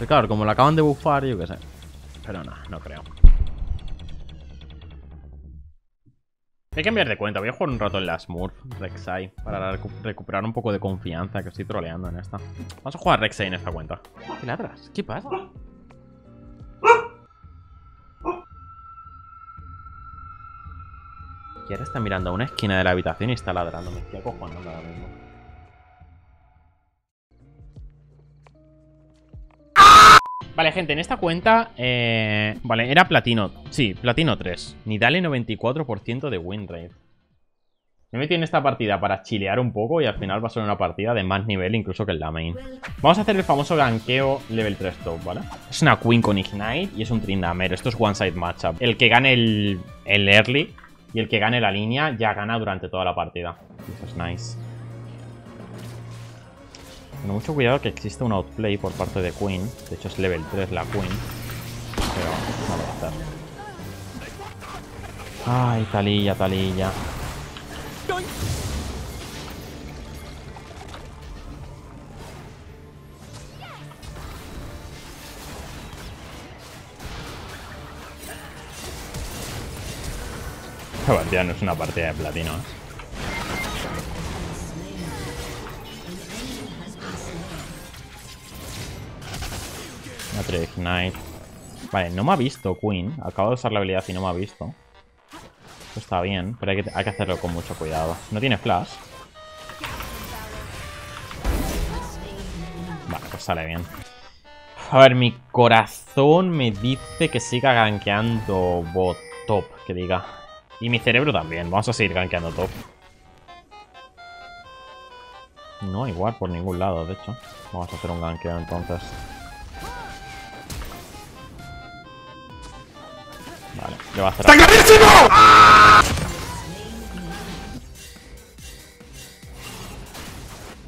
Pero claro, como lo acaban de buffar, yo qué sé. Pero no, no creo. Hay que cambiar de cuenta. Voy a jugar un rato en la Smurf Rek'Sai para recu- recuperar un poco de confianza que estoy troleando en esta. Vamos a jugar Rek'Sai en esta cuenta. ¿Qué ladras? ¿Qué pasa? Y ahora está mirando a una esquina de la habitación y está ladrando. Me estoy acojonando ahora mismo. Vale, gente, en esta cuenta... eh, vale, era platino. Sí, platino 3. Ni dale 94% de win rate. Me he en esta partida para chilear un poco y al final va a ser una partida de más nivel incluso que en la main. Vamos a hacer el famoso ganqueo level 3 top, ¿vale? Es una queen con ignite y es un trindamer. Esto es one side matchup. El que gane el, el early y el que gane la línea ya gana durante toda la partida. Eso es nice. Con mucho cuidado que existe un outplay por parte de Queen. De hecho es level 3 la Queen. Pero no va a hacer. Ay, talilla, talilla. No es una partida de platino, ¿eh? Otro Ignite. Vale, no me ha visto Queen. Acabo de usar la habilidad y no me ha visto. Esto está bien, pero hay que, hay que hacerlo con mucho cuidado. No tiene flash. Vale, pues sale bien. A ver, mi corazón me dice que siga gankeando bot top, que diga. Y mi cerebro también. Vamos a seguir gankeando top. No, igual, por ningún lado, de hecho. Vamos a hacer un gankeo entonces. Le va a hacer...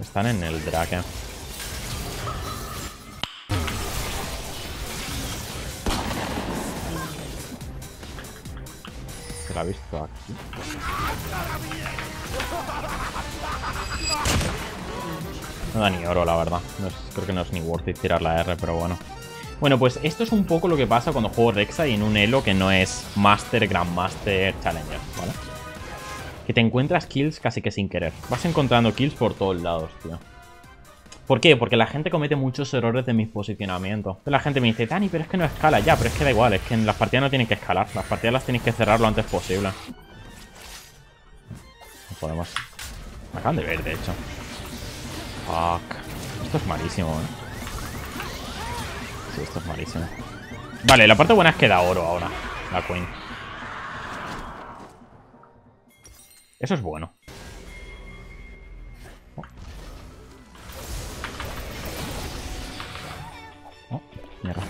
Están en el drake. Se la ha visto aquí. No da ni oro, la verdad. No es- creo que no es ni worth it tirar la R, pero bueno. Bueno, pues esto es un poco lo que pasa cuando juego Rexa y en un elo que no es Master, Grandmaster, Challenger, ¿vale? Que te encuentras kills casi que sin querer. Vas encontrando kills por todos lados, tío. ¿Por qué? Porque la gente comete muchos errores de mis posicionamientos. La gente me dice, Dani, pero es que no escala. Ya, pero es que da igual, es que en las partidas no tienen que escalar. Las partidas las tienes que cerrar lo antes posible. No podemos. Me acaban de ver, de hecho. Fuck. Esto es malísimo, eh. Esto es malísimo. Vale, la parte buena es que da oro ahora. La Queen. Eso es bueno. Oh. Mierda.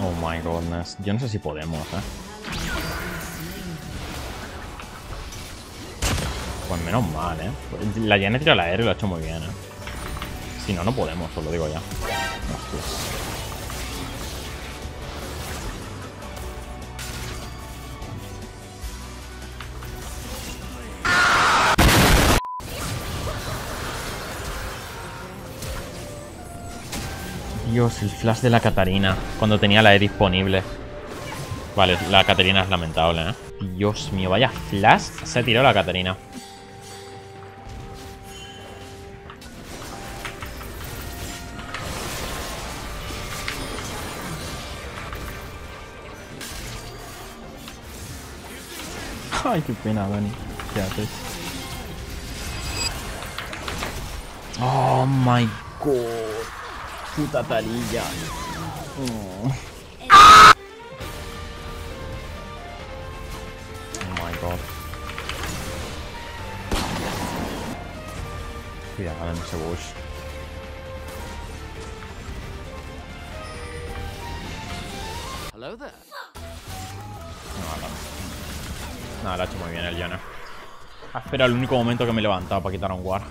Oh my goodness. Yo no sé si podemos, eh. Pues menos mal, eh. La Janet tira la R y lo ha hecho muy bien, eh. Si no, no podemos, os lo digo ya. Dios, el flash de la Catarina. Cuando tenía la E disponible. Vale, la Catarina es lamentable, ¿eh? Dios mío, vaya flash. Se tirado la Catarina. Ay, qué pena, Dani. ¿Qué haces? Oh my god. Puta tarilla. Oh. Oh my god. Cuidado en ese bush. Hello there. Nada, lo ha hecho muy bien el Yone. Ha esperado el único momento que me he levantado para quitar un war.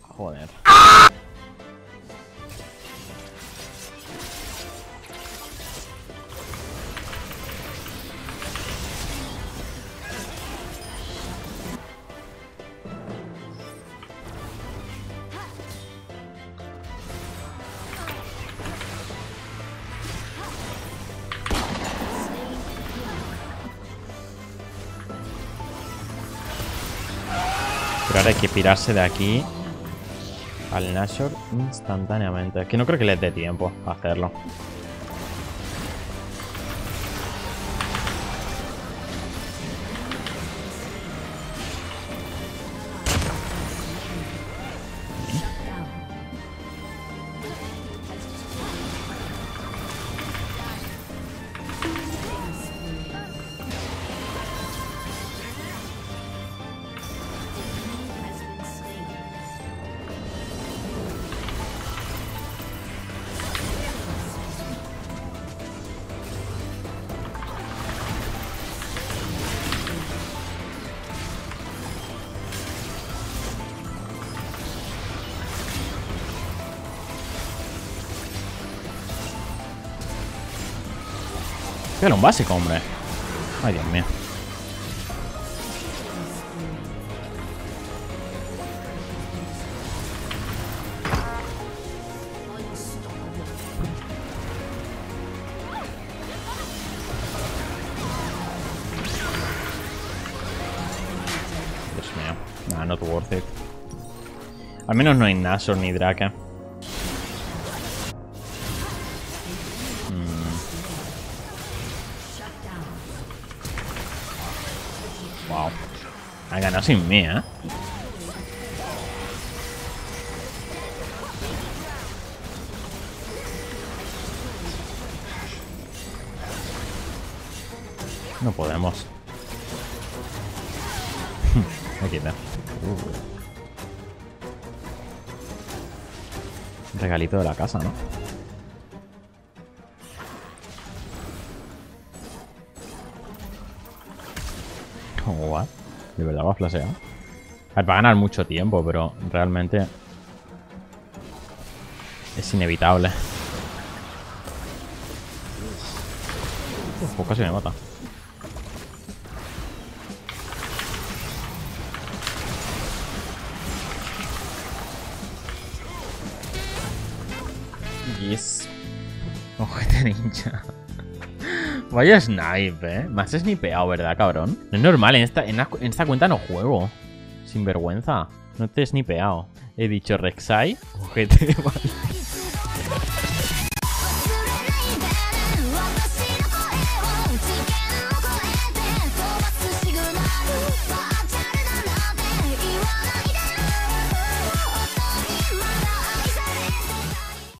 Joder. Ahora hay que pirarse de aquí al Nashor instantáneamente. Que no creo que les dé tiempo a hacerlo. Pero un básico, hombre. Ay, Dios mío. Dios mío. Nah, not worth it. Al menos no hay Nashor ni Drake. Wow. Ha ganado sin mí, ¿eh? No podemos. Aquí está. Un regalito de la casa, ¿no? De verdad va a flashear. A ver, va a ganar mucho tiempo, pero realmente es inevitable. Uf, casi me mata. Yes. Ojete ninja. Vaya snipe, eh. Más snipeado, ¿verdad, cabrón? No es normal, en esta, en, esta cuenta no juego. Sin vergüenza. No te he snipeado. He dicho Rek'Sai. Ojete, vale.